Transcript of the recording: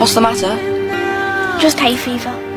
What's the matter? Just hay fever.